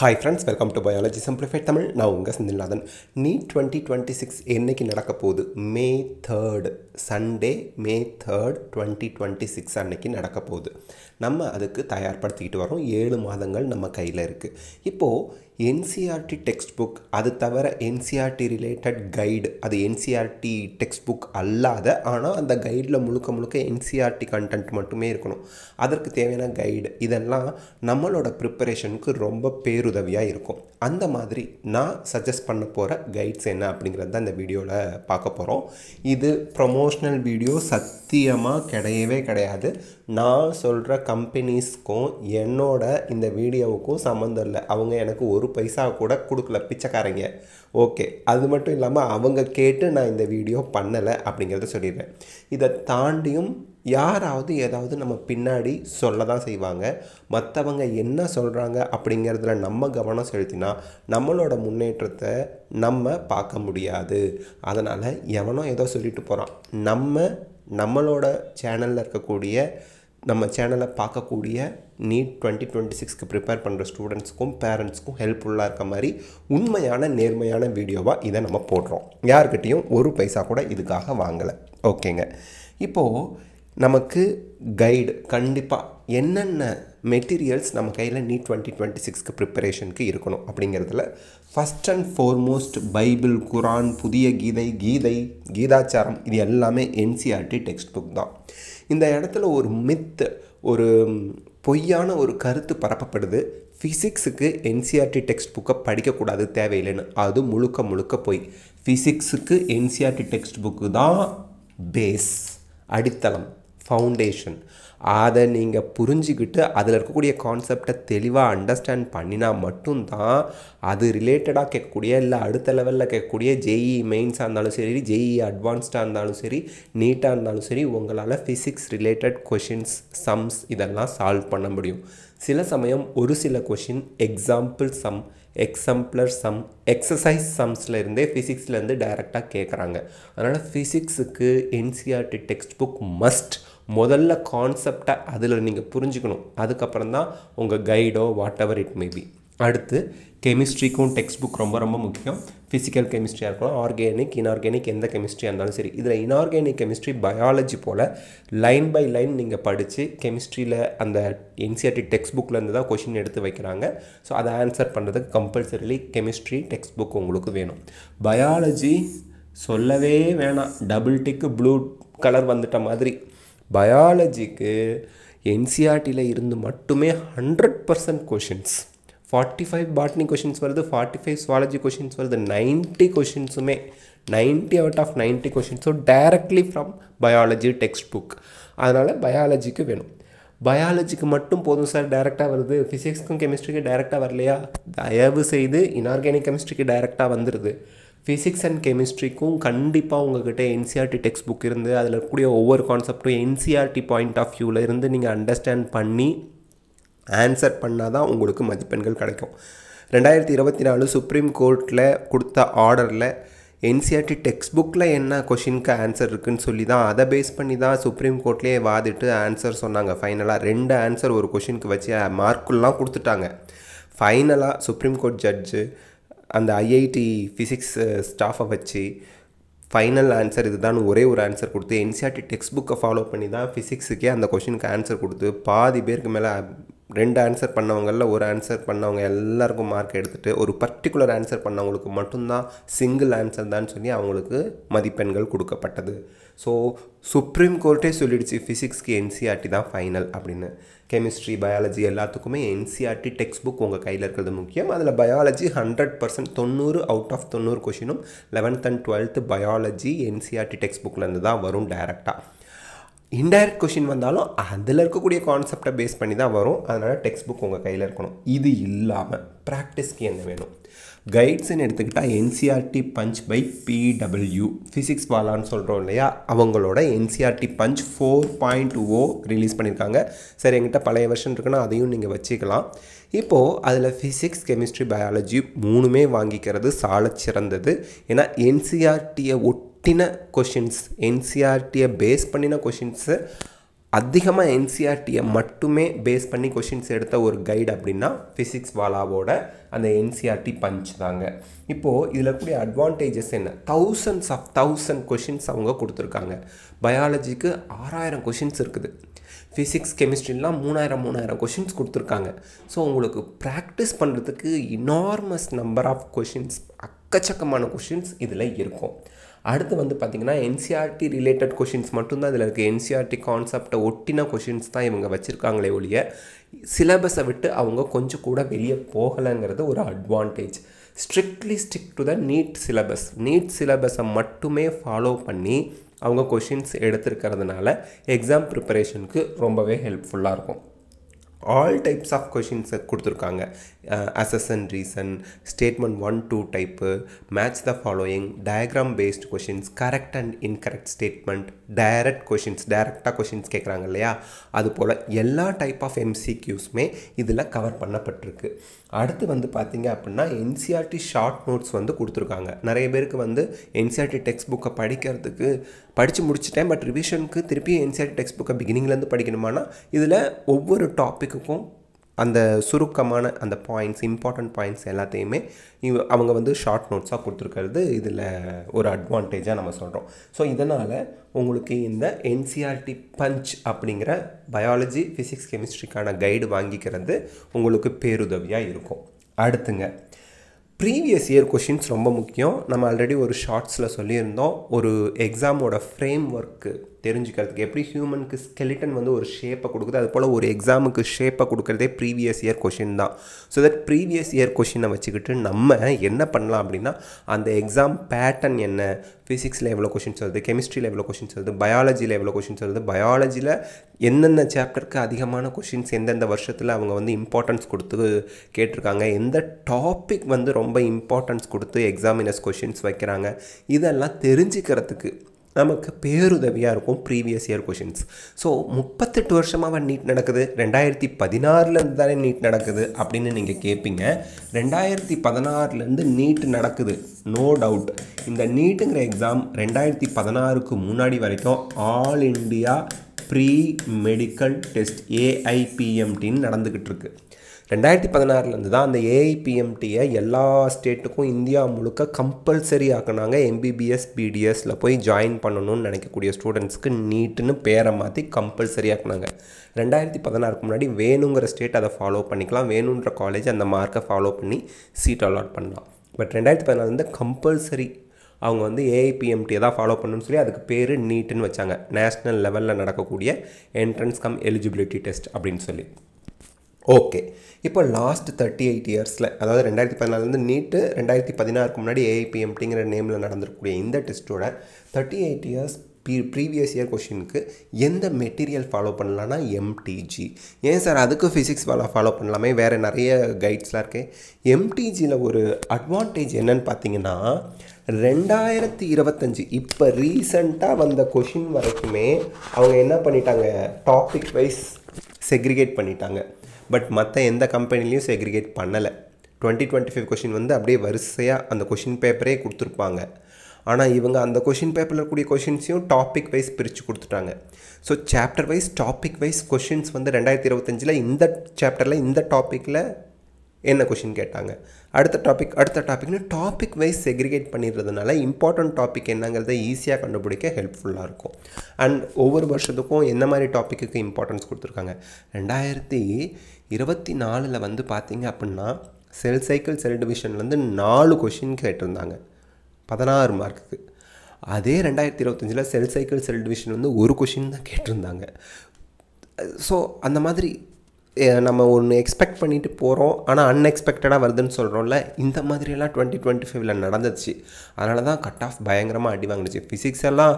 Hi friends welcome to biology simplified Tamil நான் உங்கள் Senthilnathan. NEET twenty twenty six என்றைக்கு நடக்க போகுது? May third Sunday May third twenty twenty six அன்னைக்கு நடக்க போகுது. நம்ம அதுக்கு தயார்படுத்திக்கிட்டு வரோம். ஏழு மாதங்கள் நம்ம கையில் இருக்குது இப்போது என்சிஆர்டி டெக்ஸ்ட் புக் அது தவிர என்சிஆர்டி ரிலேட்டட் கைடு அது என்சிஆர்டி டெக்ஸ்ட் புக் அல்லாத ஆனால் அந்த கைடில் முழுக்க முழுக்க என்சிஆர்டி கண்டென்ட் மட்டுமே இருக்கணும். அதற்கு தேவையான கைடு இதெல்லாம் நம்மளோட ப்ரிப்பரேஷனுக்கு ரொம்ப பேருதவியாக இருக்கும். அந்த மாதிரி நான் சஜஸ்ட் பண்ண போகிற கைட்ஸ் என்ன அப்படிங்கிறது தான் இந்த வீடியோவில் பார்க்க போகிறோம் இது ப்ரொமோஷ்னல் வீடியோ சத்தியமாக கிடையவே கிடையாது. நான் சொல்கிற கம்பெனிஸ்க்கும் என்னோட இந்த வீடியோவுக்கும் சம்மந்தம் இல்லை. அவங்க எனக்கு ஒரு பைசா கூட கொடுக்கல பிச்சைக்காரங்க. ஓகே. அது மட்டும் இல்லாமல் அவங்க கேட்டு நான் இந்த வீடியோ பண்ணலை அப்படிங்கிறத சொல்லிடுறேன். இதை தாண்டியும் யாராவது ஏதாவது நம்ம பின்னாடி சொல்ல தான் செய்வாங்க. மற்றவங்க என்ன சொல்கிறாங்க அப்படிங்கிறதுல நம்ம கவனம் செலுத்தினா நம்மளோட முன்னேற்றத்தை நம்ம பார்க்க முடியாது. அதனால் எவனோ ஏதோ சொல்லிட்டு போகிறான் நம்ம நம்மளோட சேனலில் இருக்கக்கூடிய நம்ம சேனலை பார்க்கக்கூடிய நீட் டுவெண்ட்டி டுவெண்ட்டி சிக்ஸ்க்கு ப்ரிப்பேர் பண்ணுற ஸ்டூடெண்ட்ஸ்க்கும் பேரண்ட்ஸ்க்கும் ஹெல்ப்ஃபுல்லாக இருக்க மாதிரி உண்மையான நேர்மையான வீடியோவாக இதை நம்ம போடுறோம். யார்கிட்டையும் ஒரு பைசா கூட இதுக்காக வாங்கலை. ஓகேங்க. இப்போது நமக்கு கைடு கண்டிப்பாக என்னென்ன மெட்டீரியல்ஸ் நம்ம கையில் நீட் டுவெண்ட்டி டுவெண்ட்டி சிக்ஸ்க்கு ப்ரிப்பரேஷனுக்கு இருக்கணும் அப்படிங்கிறதுல first and foremost Bible Quran புதிய கீதை கீதை கீதாச்சாரம் இது எல்லாமே என்சிஆர்டி டெக்ஸ்ட் புக் தான். இந்த இடத்துல ஒரு மித்து ஒரு பொய்யான ஒரு கருத்து பரப்பப்படுது. ஃபிசிக்ஸுக்கு என்சிஆர்டி டெக்ஸ்ட் புக்கை படிக்கக்கூடாது தேவையில்லைன்னு. அது முழுக்க முழுக்க போய். ஃபிசிக்ஸுக்கு என்சிஆர்டி டெக்ஸ்ட் புக்கு தான் பேஸ் அடித்தளம் ஃபவுண்டேஷன் அதை நீங்கள் புரிஞ்சுக்கிட்டு அதில் இருக்கக்கூடிய கான்செப்டை தெளிவாக அண்டர்ஸ்டாண்ட் பண்ணினா மட்டும்தான் அது ரிலேட்டடாக கேட்கக்கூடிய இல்லை அடுத்த லெவலில் கேட்கக்கூடிய ஜெஇ மெயின்ஸாக இருந்தாலும் சரி ஜெஇஇ அட்வான்ஸ்டாக இருந்தாலும் சரி நீட்டாக இருந்தாலும் சரி உங்களால் ஃபிசிக்ஸ் ரிலேட்டட் கொஷின்ஸ் சம்ஸ் இதெல்லாம் சால்வ் பண்ண முடியும். சில சமயம் ஒரு சில question example sum exemplar sum exercise சம்ஸில் இருந்தே ஃபிசிக்ஸ்லேருந்து டைரெக்டாக கேட்குறாங்க அதனால் ஃபிசிக்ஸுக்கு என்சிஆர்டி டெக்ஸ்ட் புக் மஸ்ட் முதல்ல கான்செப்டை அதில் நீங்கள் புரிஞ்சுக்கணும். அதுக்கப்புறம் தான் உங்கள் கைடோ வாட் எவர் இட் மேபி அடுத்து கெமிஸ்ட்ரிக்கும் டெக்ஸ்ட் புக் ரொம்ப ரொம்ப முக்கியம். ஃபிசிக்கல் கெமிஸ்ட்ரியாக இருக்கலாம் ஆர்கானிக் இன்ஆர்கானிக் எந்த கெமிஸ்ட்ரியாக இருந்தாலும் சரி. இதில் இன்ஆர்கானிக் கெமிஸ்ட்ரி பயாலஜி போல் லைன் பை லைன் நீங்கள் படித்து கெமிஸ்ட்ரியில் அந்த என்சிஆர்டி டெக்ஸ்ட் புக்லேருந்து தான் கொஷின் எடுத்து வைக்கிறாங்க. ஸோ அதை ஆன்சர் பண்ணுறதுக்கு கம்பல்சரிலி கெமிஸ்ட்ரி டெக்ஸ்ட் புக் உங்களுக்கு வேணும். பயாலஜி சொல்லவே வேணாம். டபுள் டிக்கு ப்ளூ கலர் வந்துட்ட மாதிரி. பயாலஜிக்கு என்சிஆர்டியில் இருந்து மட்டுமே hundred percent questions forty five botany questions வருது ஃபார்ட்டி ஃபைவ் சுவாலஜி கொஷின்ஸ் வருது நைன்ட்டி கொஷின்ஸுமே ninety out of ninety கொஷின்ஸும் directly from biology text book அதனால் பயாலஜிக்கு வேணும். பயாலஜிக்கு மட்டும் போதும் சார் டைரெக்டாக வருது. ஃபிசிக்ஸ்க்கும் கெமிஸ்ட்ரிக்கு டைரெக்டாக வரலையா? தயவு செய்து இன்ஆர்கானிக் கெமிஸ்ட்ரிக்கு டைரெக்டாக வந்துடுது ஃபிசிக்ஸ் அண்ட் கெமிஸ்ட்ரிக்கும் கண்டிப்பாக உங்ககிட்ட என்சிஆர்டி டெக்ஸ்ட் புக் இருந்து அதில் இருக்கக்கூடிய ஒவ்வொரு கான்செப்டும் என்சிஆர்டி பாயிண்ட் ஆஃப் வியூவில் இருந்து நீங்கள் அண்டர்ஸ்டாண்ட் பண்ணி ஆன்சர் பண்ணால் தான் உங்களுக்கு மதிப்பெண்கள் கிடைக்கும். ரெண்டாயிரத்தி இருபத்தி நாலு சுப்ரீம் கோர்ட்டில் கொடுத்த ஆர்டரில் என்சிஆர்டி டெக்ஸ்ட் புக்கில் என்ன கொஷினுக்கு ஆன்சர் இருக்குதுன்னு சொல்லி தான் அதை பேஸ் பண்ணி தான் சுப்ரீம் கோர்ட்லேயே வாதிட்டு ஆன்சர் சொன்னாங்க. ஃபைனலாக ரெண்டு ஆன்சர் ஒரு கொஷினுக்கு வச்சு மார்க்குலாம் கொடுத்துட்டாங்க. ஃபைனலாக சுப்ரீம் கோர்ட் ஜட்ஜு அந்த ஐஐடி ஃபிசிக்ஸ் ஸ்டாஃபை வச்சு ஃபைனல் ஆன்சர் இதுதான் ஒரே ஒரு ஆன்சர் கொடுத்து என்சிஆர்டி டெக்ஸ்ட் புக்கை ஃபாலோ பண்ணி தான் ஃபிசிக்ஸுக்கே அந்த கொஷினுக்கு ஆன்சர் கொடுத்து பாதி பேருக்கு மேலே ரெண்டு ஆன்சர் பண்ணவங்களில் ஒரு ஆன்சர் பண்ணவங்க எல்லாருக்கும் மார்க் எடுத்துகிட்டு ஒரு பர்டிகுலர் ஆன்சர் பண்ணவங்களுக்கு மட்டும்தான் சிங்கிள் ஆன்சர் தான் சொல்லி அவங்களுக்கு மதிப்பெண்கள் கொடுக்கப்பட்டது. ஸோ சுப்ரீம் கோர்ட்டே சொல்லிடுச்சு ஃபிசிக்ஸ்க்கு என்சிஆர்டி தான் ஃபைனல் அப்படின்னு. கெமிஸ்ட்ரி பயாலஜி எல்லாத்துக்குமே என்சிஆர்டி டெக்ஸ்ட் புக் உங்கள் கையில் இருக்கிறது முக்கியம். அதில் பயாலஜி ஹண்ட்ரட் பர்சன்ட் தொண்ணூறு அவுட் ஆஃப் தொண்ணூறு கொஷினும் eleventh and twelfth biology NCERT text புக்லேருந்து தான் வரும் டைரெக்டாக இன்டைரக்ட் கொஷின் வந்தாலும் அதில் இருக்கக்கூடிய கான்செப்டை பேஸ் பண்ணி தான் வரும். அதனால் டெக்ஸ்ட் புக் உங்கள் கையில் இருக்கணும். இது இல்லாமல் ப்ராக்டிஸ்க்கு என்ன வேணும்? கைட்ஸ்ன்னு எடுத்துக்கிட்டால் NCERT punch by PW physics வாலான்னு சொல்கிறோம் இல்லையா? அவங்களோட NCERT punch four point O release பண்ணியிருக்காங்க சரி எங்கிட்ட பழைய வெர்ஷன் இருக்குன்னா அதையும் நீங்கள் வச்சுக்கலாம். இப்போது அதில் ஃபிசிக்ஸ் கெமிஸ்ட்ரி பயாலஜி மூணுமே வாங்கிக்கிறது சால சிறந்தது ஏன்னா என்சிஆர்டியை ஒட்டின கொஷின்ஸ் என்சிஆர்டியை பேஸ் பண்ணின கொஷின்ஸு அதிகமாக என்சிஆர்டியை மட்டுமே பேஸ் பண்ணி கொஷின்ஸ் எடுத்த ஒரு கைடு அப்படின்னா ஃபிசிக்ஸ் வாலாவோட அந்த என்சிஆர்டி பஞ்ச் தாங்க. இப்போது இதில் கூடிய அட்வான்டேஜஸ் என்ன? தௌசண்ட்ஸ் ஆஃப் தௌசண்ட் கொஷின்ஸ் அவங்க கொடுத்துருக்காங்க. பயாலஜிக்கு ஆறாயிரம் கொஷின்ஸ் இருக்குது. ஃபிசிக்ஸ் கெமிஸ்ட்ரிலாம் மூணாயிரம் மூணாயிரம் கொஷின்ஸ் கொடுத்துருக்காங்க. ஸோ உங்களுக்கு ப்ராக்டிஸ் பண்ணுறதுக்கு இனார்மஸ் நம்பர் ஆஃப் கொஷின்ஸ் அக்கச்சக்கமான கொஷின்ஸ் இதில் இருக்கும். அடுத்து வந்து பார்த்திங்கன்னா என்சிஆர்டி ரிலேட்டட் கொஷின்ஸ் மட்டும்தான் இதில் இருக்குது என்சிஆர்டி கான்செப்டை ஒட்டின கொஷின்ஸ் தான் இவங்க வச்சுருக்காங்களே ஒழிய சிலபஸை விட்டு அவங்க கொஞ்சம் கூட வெளியே போகலைங்கிறது ஒரு advantage strictly stick to the NEET syllabus NEET சிலபஸை மட்டுமே ஃபாலோ பண்ணி அவங்க கொஷின்ஸ் எடுத்திருக்கிறதுனால எக்ஸாம் ப்ரிப்பரேஷனுக்கு ரொம்பவே ஹெல்ப்ஃபுல்லாக இருக்கும். ஆல் டைப்ஸ் ஆஃப் கொஷின்ஸை கொடுத்துருக்காங்க. Assess and reason statement one two type match the following diagram based questions correct and incorrect statement direct questions டைரெக்டாக கொஷின்ஸ் கேட்குறாங்க இல்லையா? அது போல் எல்லா டைப் ஆஃப் எம்சிக்யூஸுமே இதில் கவர் பண்ணப்பட்டிருக்கு. அடுத்து வந்து பார்த்தீங்க அப்படின்னா என்சிஆர்டி ஷார்ட் நோட்ஸ் வந்து கொடுத்துருக்காங்க. நிறைய பேருக்கு வந்து என்சிஆர்டி டெக்ஸ்ட் புக்கை படிக்கிறதுக்கு படித்து முடிச்சிட்டேன் பட் ரிவிஷனுக்கு திருப்பி என்சிஆர்டி டெக்ஸ்ட் புக்கை பிகினிங்லேருந்து படிக்கணுமானா இதில் ஒவ்வொரு டாப்பிக்குக்கும் அந்த சுருக்கமான அந்த பாயிண்ட்ஸ் இம்பார்ட்டண்ட் பாயிண்ட்ஸ் எல்லாத்தையுமே இவ அவங்க வந்து ஷார்ட் நோட்ஸாக கொடுத்துருக்கிறது இதில் ஒரு அட்வான்டேஜாக நம்ம சொல்கிறோம் ஸோ இதனால் உங்களுக்கு இந்த என்சிஆர்டி பஞ்ச் அப்படிங்கிற பயாலஜி ஃபிசிக்ஸ் கெமிஸ்ட்ரிக்கான கைடு வாங்கிக்கிறது உங்களுக்கு பேருதவியாக இருக்கும். அடுத்துங்க ப்ரீவியஸ் இயர் கொஷின்ஸ் ரொம்ப முக்கியம். நம்ம ஆல்ரெடி ஒரு ஷார்ட்ஸில் சொல்லியிருந்தோம். ஒரு எக்ஸாமோட ஃப்ரேம் ஒர்க்கு தெரிஞ்சுக்கிறதுக்கு. எப்படி ஹியூமனுக்கு ஸ்கெலிட்டன் வந்து ஒரு ஷேப்பை கொடுக்குது அது போல் ஒரு எக்ஸாமுக்கு ஷேப்பை கொடுக்குறதே ப்ரீவியஸ் இயர் கொஷின் தான். ஸோ தட் ப்ரீவியஸ் இயர் கொஷினை வச்சுக்கிட்டு நம்ம என்ன பண்ணலாம் அப்படின்னா அந்த எக்ஸாம் பேட்டர்ன் என்ன? ஃபிசிக்ஸில் எவ்வளோ கொஷின்ஸ் வருது கெமிஸ்ட்ரியில் எவ்வளோ கொஷின்ஸ் வருது பயாலஜியில் எவ்வளோ கொஷின்ஸ் வருது பயாலஜியில் எந்தெந்த சாப்டருக்கு அதிகமான கொஷின்ஸ் எந்தெந்த வருஷத்தில் அவங்க வந்து இம்பார்ட்டன்ஸ் கொடுத்து கேட்டிருக்காங்க? எந்த டாபிக் வந்து ரொம்ப இம்பார்ட்டன்ஸ் கொடுத்து எக்ஸாமினர்ஸ் கொஷின்ஸ் வைக்கிறாங்க? இதெல்லாம் தெரிஞ்சுக்கிறதுக்கு நமக்கு பேருதவியாக இருக்கும் ப்ரீவியஸ் இயர் கொஷின்ஸ் ஸோ முப்பத்தெட்டு வருஷமாக நீட் நடக்குது. ரெண்டாயிரத்தி பதினாறுலேருந்து தானே நீட் நடக்குது அப்படின்னு நீங்கள் கேட்பீங்க ரெண்டாயிரத்தி பதினாறுலேருந்து நீட் நடக்குது. நோ டவுட் இந்த நீட்டுங்கிற எக்ஸாம் ரெண்டாயிரத்தி பதினாறுக்கு முன்னாடி வரைக்கும் all India pre medical test ஏஐபிஎம்டின்னு நடந்துக்கிட்டு இருக்குது ரெண்டாயிரத்தி பதினாறுலேருந்து தான் அந்த ஏஐபிஎம்டியை எல்லா ஸ்டேட்டுக்கும் இந்தியா முழுக்க கம்பல்சரி ஆக்குனாங்க. எம்பிபிஎஸ் பிடிஎஸில் போய் ஜாயின் பண்ணணும்னு நினைக்கக்கூடிய ஸ்டூடெண்ட்ஸ்க்கு நீட்டுன்னு பேரை மாற்றி கம்பல்சரி ஆக்குனாங்க. ரெண்டாயிரத்தி பதினாறுக்கு முன்னாடி வேணுங்கிற ஸ்டேட் அதை ஃபாலோ பண்ணிக்கலாம். வேணுன்ற காலேஜ் அந்த மார்க்கை ஃபாலோ பண்ணி சீட் அலாட் பண்ணலாம். பட் ரெண்டாயிரத்தி பதினாறுலேருந்து கம்பல்சரி அவங்க வந்து ஏஐபிஎம்டியை தான் ஃபாலோ பண்ணணும்னு சொல்லி அதுக்கு பேர் நீட்டுன்னு வச்சாங்க. நேஷ்னல் லெவலில் நடக்கக்கூடிய என்ட்ரன்ஸ் கம் எலிஜிபிலிட்டி டெஸ்ட் அப்படின்னு சொல்லி. ஓகே இப்போ லாஸ்ட் தேர்ட்டி எயிட் இயர்ஸில் அதாவது ரெண்டாயிரத்தி பதினாலேருந்து நீட்டு ரெண்டாயிரத்தி பதினாறுக்கு முன்னாடி ஏஐபிஎம்டிங்கிற நேமில் நடந்திருக்கக்கூடிய இந்த டெஸ்ட்டோட thirty eight years pre previous year கொஷினுக்கு எந்த மெட்டீரியல் ஃபாலோ பண்ணலான்னா எம்டிஜி ஏன் சார் அதுக்கு ஃபிசிக்ஸ் ஃபாலோ ஃபாலோ பண்ணலாமே? வேறு நிறைய கைட்ஸ்லாம் இருக்கு. எம்டிஜியில் ஒரு அட்வான்டேஜ் என்னன்னு பார்த்தீங்கன்னா ரெண்டாயிரத்தி இருபத்தஞ்சி இப்போ ரீசண்டாக வந்த கொஷின் வரைக்குமே அவங்க என்ன பண்ணிட்டாங்க? டாபிக் வைஸ் செக்ரிகேட் பண்ணிட்டாங்க. பட் மற்ற எந்த கம்பெனிலையும் செக்ரிகேட் பண்ணலை. டுவெண்ட்டி டுவெண்ட்டி ஃபைவ் கொஷின் வந்து அப்படியே வரிசையாக அந்த கொஷின் பேப்பரே கொடுத்துருப்பாங்க. ஆனால் இவங்க அந்த கொஷின் பேப்பரில் இருக்கக்கூடிய கொஷின்ஸையும் டாபிக் வைஸ் பிரித்து கொடுத்துட்டாங்க. So chapter wise topic wise questions வந்து ரெண்டாயிரத்தி இருபத்தஞ்சில் இந்த சாப்டரில் இந்த டாப்பிக்கில் என்ன கொஷின் கேட்டாங்க? அடுத்த டாபிக் அடுத்த டாபிக்னு டாபிக் வைஸ் செக்ரிகேட் பண்ணிடுறதுனால இம்பார்ட்டன்ட் டாபிக் என்னங்கிறத ஈஸியாக கண்டுபிடிக்க ஹெல்ப்ஃபுல்லாக இருக்கும். அண்ட் ஒவ்வொரு வருஷத்துக்கும் என்ன மாதிரி டாப்பிக்கு இம்பார்ட்டன்ஸ் கொடுத்துருக்காங்க? ரெண்டாயிரத்தி இருபத்தி நாலில் வந்து பார்த்திங்க அப்படின்னா செல் சைக்கிள் செல் டிவிஷன்லேருந்து நாலு கொஷின் கேட்டிருந்தாங்க. பதினாறு மார்க்குக்கு அதே ரெண்டாயிரத்தி இருபத்தஞ்சில் செல் சைக்கிள் செல் டிவிஷன் வந்து ஒரு கொஷின் தான் கேட்டிருந்தாங்க. ஸோ அந்த மாதிரி நம்ம ஒன்று எக்ஸ்பெக்ட் பண்ணிட்டு போகிறோம் ஆனால் அன்எக்ஸ்பெக்டடாக வருதுன்னு சொல்கிறோம்ல இந்த மாதிரியெல்லாம் டுவெண்ட்டி டுவெண்ட்டி ஃபைவ்ல நடந்துச்சு. அதனால தான் கட் ஆஃப் பயங்கரமாக அடி வாங்கிடுச்சு ஃபிசிக்ஸ் எல்லாம்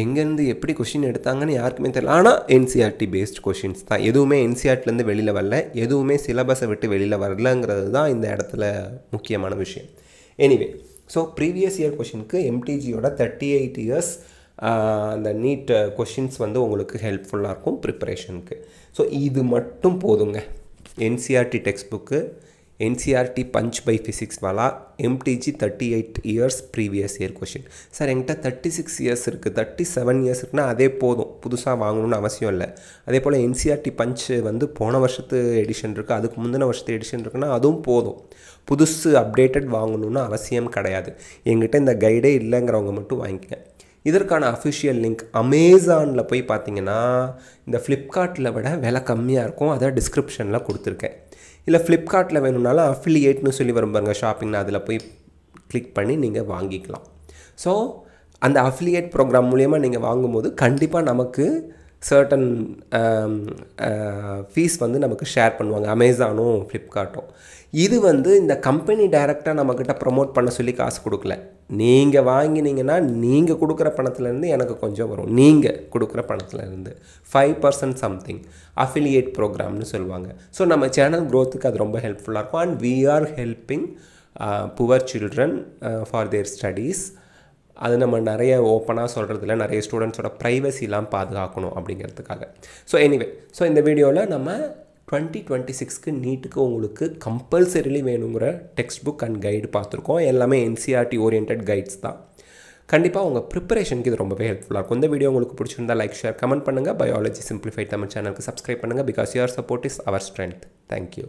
எங்கேருந்து எப்படி கொஷின் எடுத்தாங்கன்னு யாருக்குமே தெரியல. ஆனால் என்சிஆர்டி பேஸ்ட் கொஷின்ஸ் தான். எதுவுமே என்சிஆர்டிலேருந்து வெளியில் வரல. எதுவுமே சிலபஸை விட்டு வெளியில் வரலங்கிறது தான் இந்த இடத்துல முக்கியமான விஷயம். எனிவே ஸோ ப்ரீவியஸ் இயர் கொஷினுக்கு எம்டிஜியோட தேர்ட்டி எயிட் இயர்ஸ் அந்த நீட் கொஷின்ஸ் வந்து உங்களுக்கு ஹெல்ப்ஃபுல்லாக இருக்கும் ப்ரிப்பரேஷனுக்கு ஸோ இது மட்டும் போதுங்க. NCERT text book NCERT punch by physics Wallah MTG thirty eight years previous year question sir என்கிட்ட தேர்ட்டி சிக்ஸ் இயர்ஸ் இருக்குது தேர்ட்டி செவன் இயர்ஸ் இருக்குன்னா அதே போதும். புதுசாக வாங்கணும்னு அவசியம் இல்லை. அதே போல் என்சிஆர்டி பஞ்ச் வந்து போன வருஷத்து எடிஷன் இருக்குது அதுக்கு முந்தின வருஷத்து எடிஷன் இருக்குன்னா அதுவும் போதும். புதுசு அப்டேட்டட் வாங்கணும்னு அவசியம் கிடையாது. எங்கிட்ட இந்த கைடே இல்லைங்கிறவங்க மட்டும் வாங்கிக்க இதற்கான அஃபிஷியல் லிங்க் அமேசானில் போய் பார்த்தீங்கன்னா இந்த ஃப்ளிப்கார்ட்டில் விட விலை கம்மியாக இருக்கும். அதை டிஸ்கிரிப்ஷனில் கொடுத்துருக்கேன். இல்லை ஃப்ளிப்கார்ட்டில் வேணும்னாலும் அஃபிலியேட்னு சொல்லி வரும் ஷாப்பிங்னா அதில் போய் கிளிக் பண்ணி நீங்கள் வாங்கிக்கலாம். ஸோ அந்த அஃபிலியேட் ப்ரோக்ராம் மூலயமா நீங்கள் வாங்கும்போது கண்டிப்பாக நமக்கு சர்டன் ஃபீஸ் um, uh, வந்து நமக்கு ஷேர் பண்ணுவாங்க. அமேசானும் ஃப்ளிப்கார்ட்டும் இது வந்து இந்த கம்பெனி டைரெக்டாக நம்மக்கிட்ட ப்ரமோட் பண்ண சொல்லி காசு கொடுக்கல. நீங்கள் வாங்கினீங்கன்னா நீங்கள் கொடுக்குற பணத்துலேருந்து எனக்கு கொஞ்சம் வரும். நீங்கள் கொடுக்குற பணத்துலேருந்து ஃபைவ் பர்சன்ட் சம்திங் அஃபிலியேட் ப்ரோக்ராம்னு சொல்லுவாங்க. ஸோ நம்ம சேனல் க்ரோத்துக்கு அது ரொம்ப ஹெல்ப்ஃபுல்லாக இருக்கும். And we are helping poor children for their studies அது நம்ம நிறைய ஓப்பனாக சொல்கிறதுல நிறைய ஸ்டூடெண்ட்ஸோட ப்ரைவசிலாம் பாதுகாக்கணும் அப்படிங்கிறதுக்காக. ஸோ எனிவே ஸோ இந்த வீடியோவில் நம்ம டுவெண்ட்டி டுவெண்ட்டி சிக்ஸ்க்கு நீட்டுக்கு உங்களுக்கு கம்பல்சரிலி வேணுங்கிற டெக்ஸ்ட் புக் அண்ட் கைடு பார்த்துருக்கோம். எல்லாமே என்சிஆர்டி ஓரியன்ட் கைட்ஸ் தான். கண்டிப்பாக உங்கள் ப்ரிப்பரேஷனுக்கு இது ரொம்பவே ஹெல்ப்ஃபுல்லாக இருக்கும். இந்த வீடியோ உங்களுக்கு பிடிச்சிருந்தா லைக் ஷேர் கமெண்ட் பண்ணுங்கள் பயாலஜி சிம்பிளிஃபைட் தமிழ் சேனலுக்கு சப்ஸ்கிரைப் பண்ணுங்கள் because your support is our strength thank you